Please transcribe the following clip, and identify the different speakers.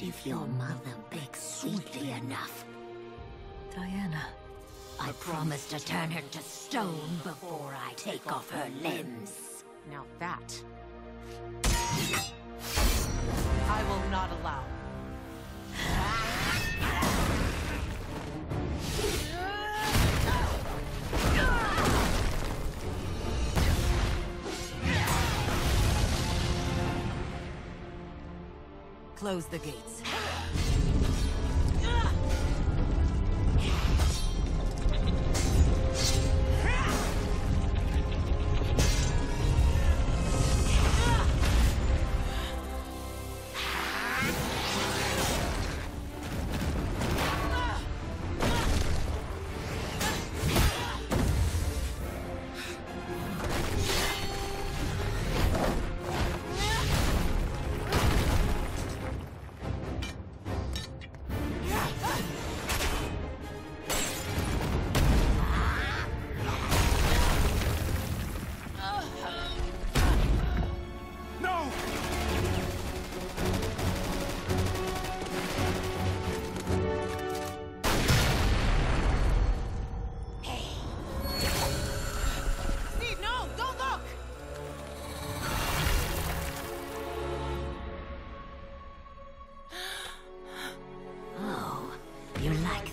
Speaker 1: And if your mother begs sweetly enough,
Speaker 2: Diana.
Speaker 1: I promise to turn her to stone before I take off her limbs.
Speaker 3: Now that... I will not allow.
Speaker 2: Close the gates. you like.